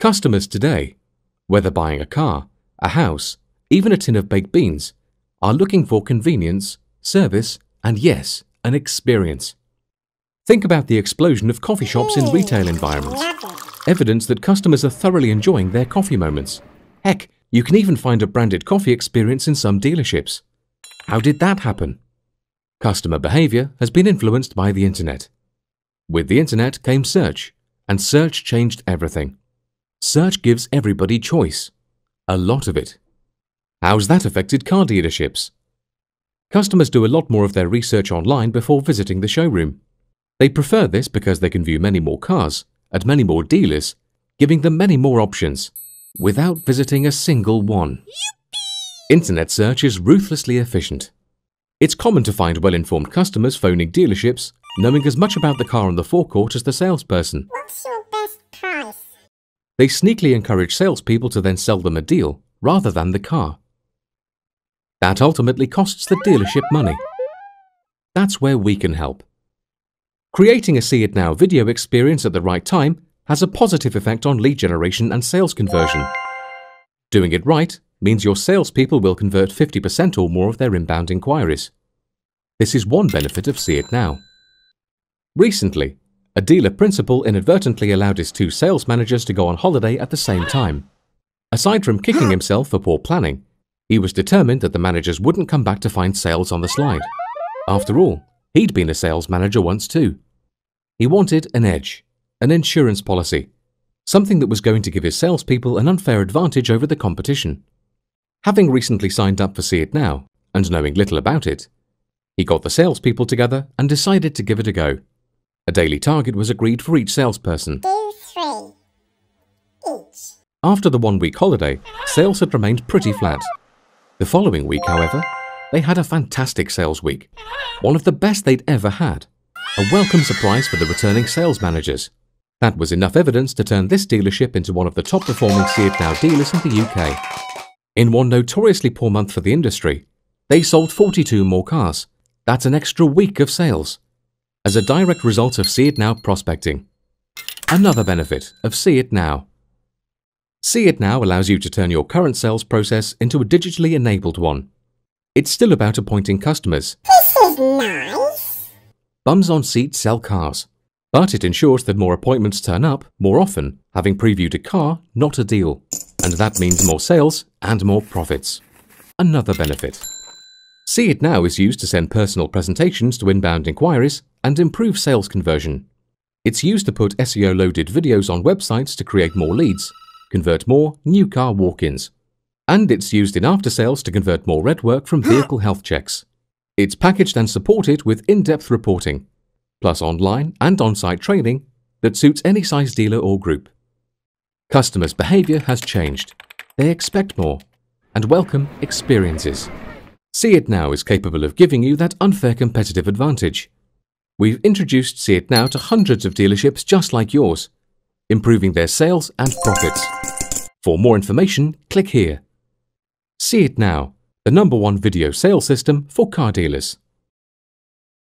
Customers today, whether buying a car, a house, even a tin of baked beans, are looking for convenience, service, and yes, an experience. Think about the explosion of coffee shops in retail environments. Evidence that customers are thoroughly enjoying their coffee moments. Heck, you can even find a branded coffee experience in some dealerships. How did that happen? Customer behavior has been influenced by the internet. With the internet came search, and search changed everything. Search gives everybody choice. A lot of it. How's that affected car dealerships? Customers do a lot more of their research online before visiting the showroom. They prefer this because they can view many more cars at many more dealers, giving them many more options without visiting a single one. Internet search is ruthlessly efficient. It's common to find well-informed customers phoning dealerships, knowing as much about the car on the forecourt as the salesperson. What's your best price? They sneakily encourage salespeople to then sell them a deal rather than the car. That ultimately costs the dealership money. That's where we can help. Creating a CitNOW video experience at the right time has a positive effect on lead generation and sales conversion. Doing it right means your salespeople will convert 50% or more of their inbound inquiries. This is one benefit of CitNOW. Recently, a dealer principal inadvertently allowed his two sales managers to go on holiday at the same time. Aside from kicking himself for poor planning, he was determined that the managers wouldn't come back to find sales on the slide. After all, he'd been a sales manager once too. He wanted an edge, an insurance policy, something that was going to give his salespeople an unfair advantage over the competition. Having recently signed up for CitNOW, and knowing little about it, he got the salespeople together and decided to give it a go. A daily target was agreed for each salesperson. Do three. Each. After the one week holiday, sales had remained pretty flat. The following week, however, they had a fantastic sales week, one of the best they'd ever had. A welcome surprise for the returning sales managers. That was enough evidence to turn this dealership into one of the top performing CitNOW dealers in the UK. In one notoriously poor month for the industry, they sold 42 more cars. That's an extra week of sales as a direct result of CitNOW prospecting. Another benefit of CitNOW. See It Now allows you to turn your current sales process into a digitally enabled one. It's still about appointing customers. This is nice. Bums on seats sell cars. But it ensures that more appointments turn up more often, having previewed a car, not a deal. And that means more sales and more profits. Another benefit. CitNOW is used to send personal presentations to inbound inquiries and improve sales conversion. It's used to put SEO loaded videos on websites to create more leads, convert more new car walk ins. And it's used in after sales to convert more red work from vehicle health checks. It's packaged and supported with in depth reporting, plus online and on site training that suits any size dealer or group. Customers' behavior has changed. They expect more and welcome experiences. CitNOW is capable of giving you that unfair competitive advantage. We've introduced CitNOW to hundreds of dealerships just like yours, improving their sales and profits. For more information, click here. CitNOW, the number one video sales system for car dealers.